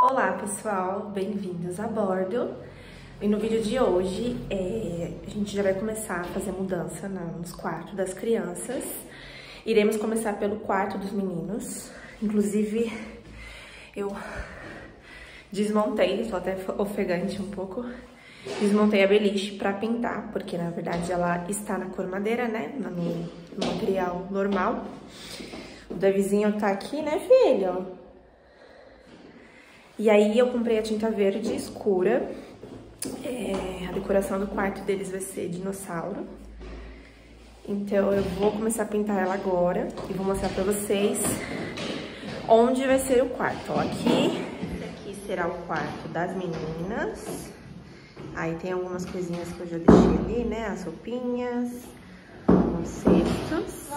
Olá pessoal, bem-vindos a bordo. E no vídeo de hoje é, a gente já vai começar a fazer mudança nos quartos das crianças. Iremos começar pelo quarto dos meninos. Inclusive, eu desmontei, tô até ofegante um pouco. Desmontei a beliche pra pintar, porque na verdade ela está na cor madeira, né? No, material normal. O Davizinho tá aqui, né, filho? E aí eu comprei a tinta verde escura. É, a decoração do quarto deles vai ser dinossauro. Então eu vou começar a pintar ela agora e vou mostrar pra vocês onde vai ser o quarto. Ó, aqui, aqui será o quarto das meninas. Aí tem algumas coisinhas que eu já deixei ali, né? As roupinhas, os cestos.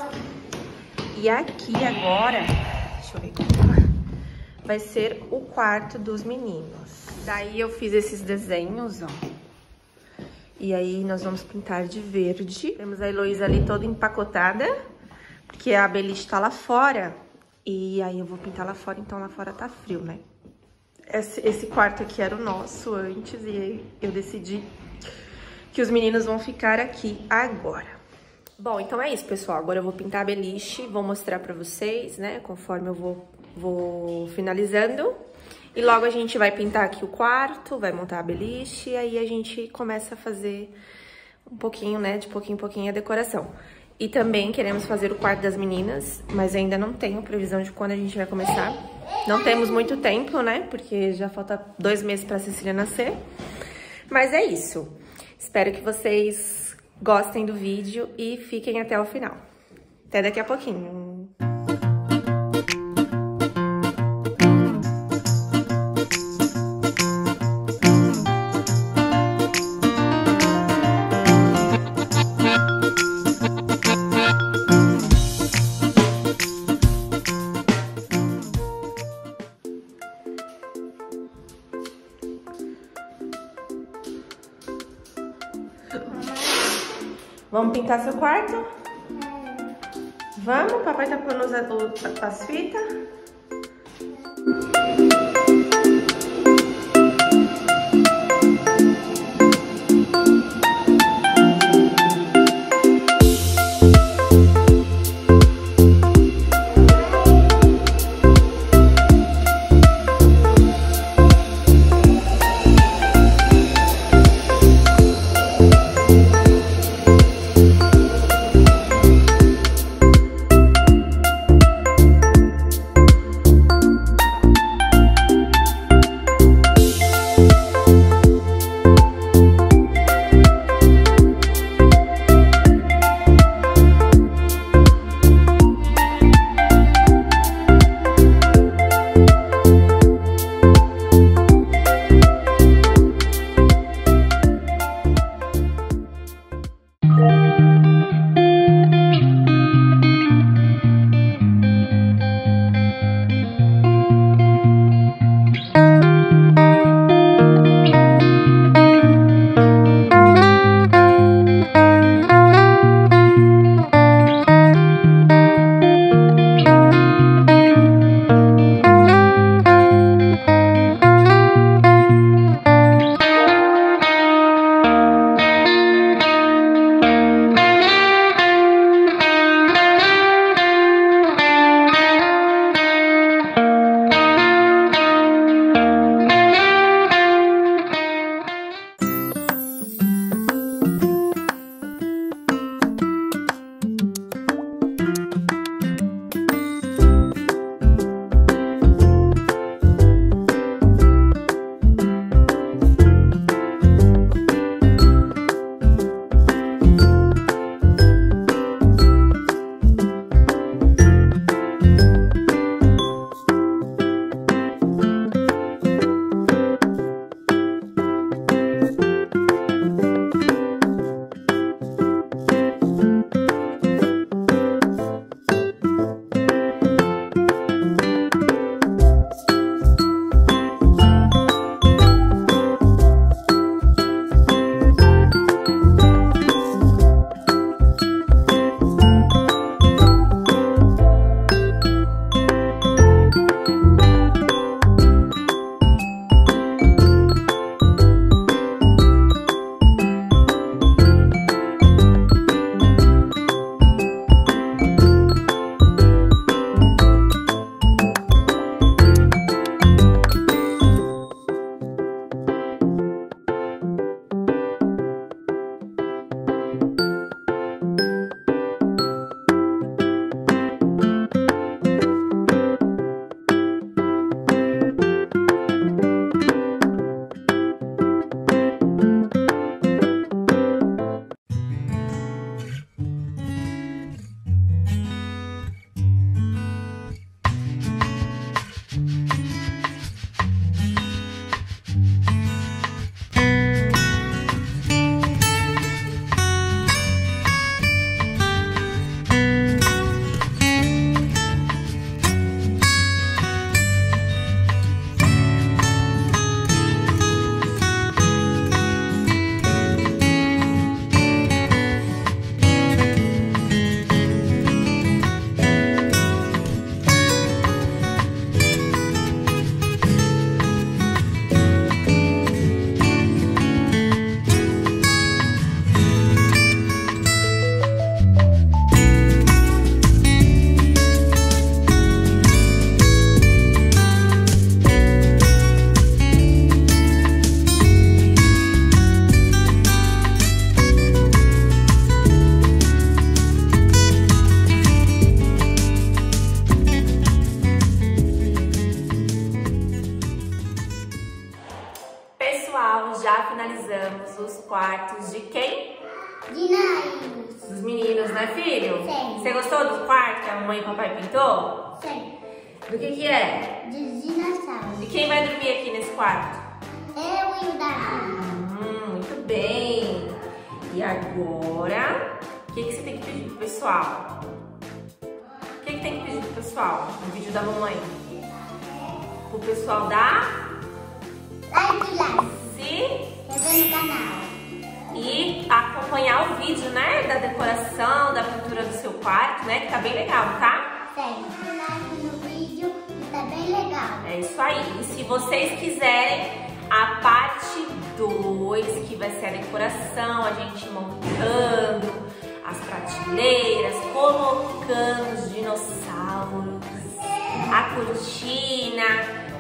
E aqui agora, deixa eu ver como vai ser o quarto dos meninos. Daí eu fiz esses desenhos, ó. E aí nós vamos pintar de verde. Temos a Heloísa ali toda empacotada, porque a beliche tá lá fora. E aí eu vou pintar lá fora, então lá fora tá frio, né? Esse, esse quarto aqui era o nosso antes e eu decidi que os meninos vão ficar aqui agora. Bom, então é isso, pessoal. Agora eu vou pintar a beliche, vou mostrar pra vocês, né, conforme eu vou, vou finalizando. E logo a gente vai pintar aqui o quarto, vai montar a beliche, e aí a gente começa a fazer um pouquinho, né, de pouquinho em pouquinho a decoração. E também queremos fazer o quarto das meninas, mas ainda não tenho previsão de quando a gente vai começar. Não temos muito tempo, né, porque já falta dois meses pra Cecília nascer. Mas é isso. Espero que vocês gostem do vídeo e fiquem até o final. Até daqui a pouquinho. Vamos pintar seu quarto? Vamos? Papai tá pondo as fitas. quartos de quem? De nós. Dos meninos, né, filho? Sim. Você gostou do quarto que a mamãe e o papai pintou? Sim. Do que que é? De dinossauros. E quem vai dormir aqui nesse quarto? Eu e o Davi. Hum, muito bem. E agora, o que, que você tem que pedir pro pessoal? O que, que tem que pedir pro pessoal no vídeo da mamãe? Pro pessoal da... Like, like. Se... Inscreva no canal e acompanhar o vídeo, né? Da decoração, da pintura do seu quarto, né? Que tá bem legal, tá? Sim. Like no vídeo. Tá bem legal. É isso aí. E se vocês quiserem a parte 2, que vai ser a decoração, a gente montando as prateleiras, colocando os dinossauros, a cortina,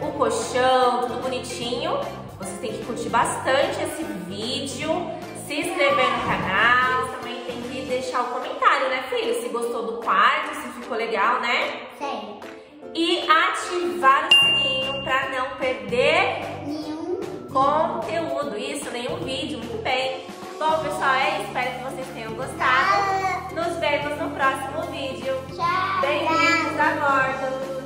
o colchão, tudo bonitinho. Vocês têm que curtir bastante esse vídeo, se inscrever no canal, também tem que deixar o comentário, né, filho? Se gostou do quarto, se ficou legal, né? Sim. E ativar o sininho para não perder Nenhum. conteúdo. Isso, nenhum vídeo. Muito bem. Bom, pessoal, é isso. Espero que vocês tenham gostado. Nos vemos no próximo vídeo. Tchau. Bem-vindos a bordo.